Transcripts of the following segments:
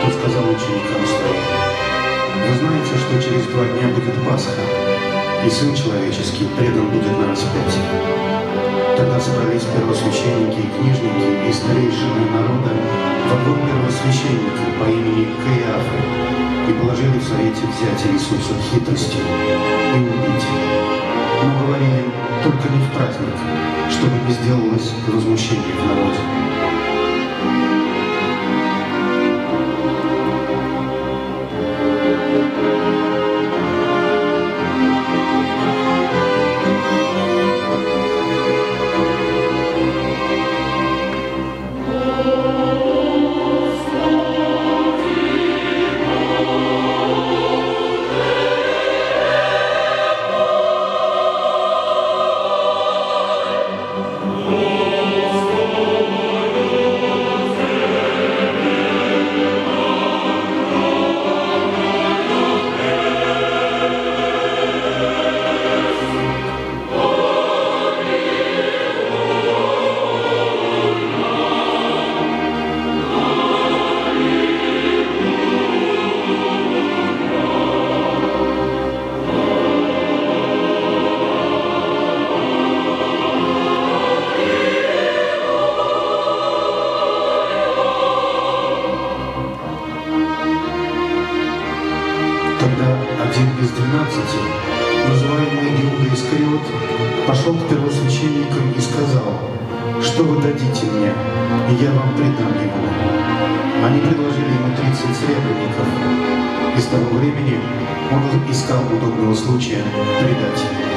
все слова сии, то сказал ученикам своим, «Вы знаете, что через два дня будет Пасха, и Сын Человеческий предан будет на распятие». Тогда собрались первосвященники и книжники и старейшины народа во двор первосвященника по имени Каиафы и положили в совете взять Иисуса хитростью и убить. Но говорили только не в праздник, чтобы не сделалось возмущение в народе. Один из двенадцати, называемый Иуда Искариот, пошел к первосвященникам и сказал, «Что вы дадите мне, и я вам предам его». Они предложили ему тридцать сребреников, и с того времени он искал удобного случая предать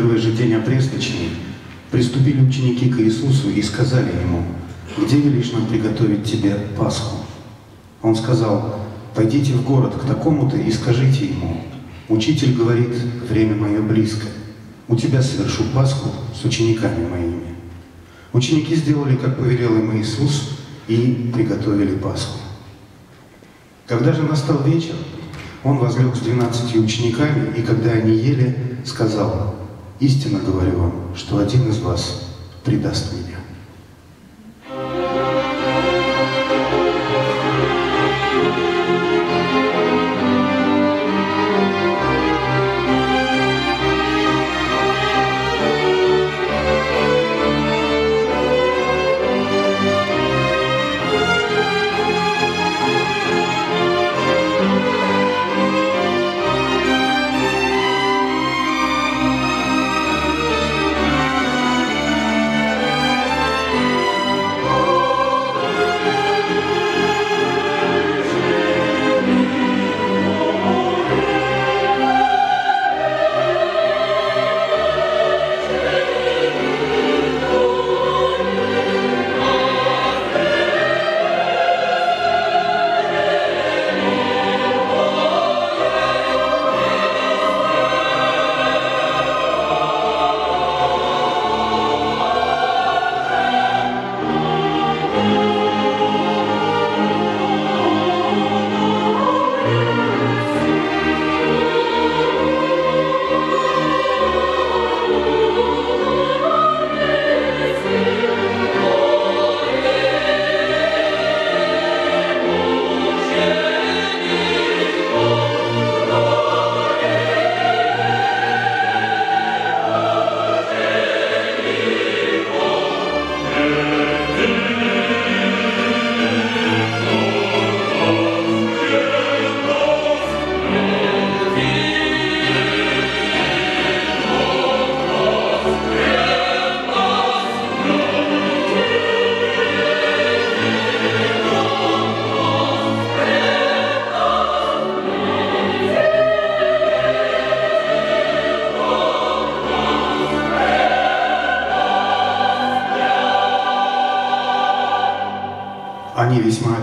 первый же день опресночный приступили ученики к Иисусу и сказали Ему, «Где велишь нам приготовить Тебе Пасху?» Он сказал, «Пойдите в город к такому-то и скажите ему, Учитель говорит, время мое близко. У тебя совершу Пасху с учениками моими». Ученики сделали, как повелел им Иисус, и приготовили Пасху. Когда же настал вечер, он возлег с двенадцатью учениками, и когда они ели, сказал, «Истинно говорю вам, что один из вас предаст меня».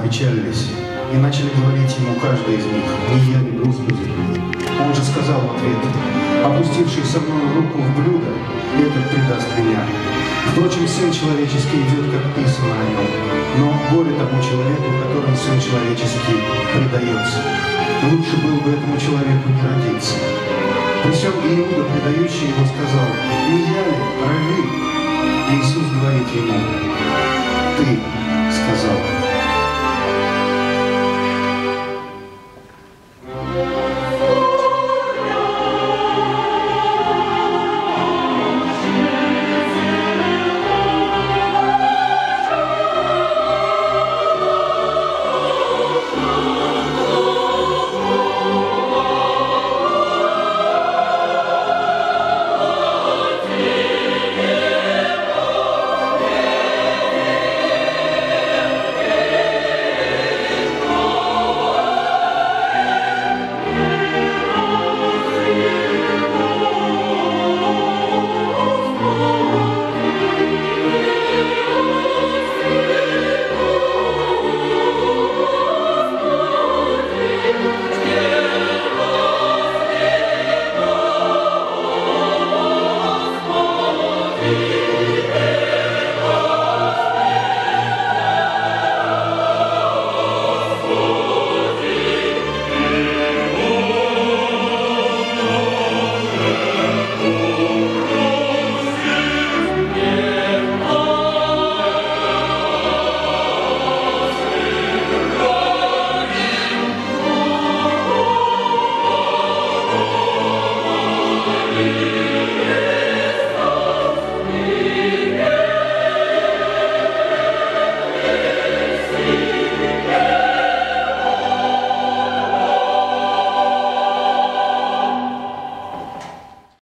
опечалились и начали говорить ему каждый из них, «Не я верь, Господи!» Он же сказал в ответ, «Опустивший со мной руку в блюдо, этот предаст меня». Впрочем, Сын Человеческий идет, как писано о нем, но горе тому человеку, которому Сын Человеческий предается. Лучше было бы этому человеку не родиться. При всем Иуда, предающий его, сказал, «Не я ли, рави?» Иисус говорит ему, «Ты сказал».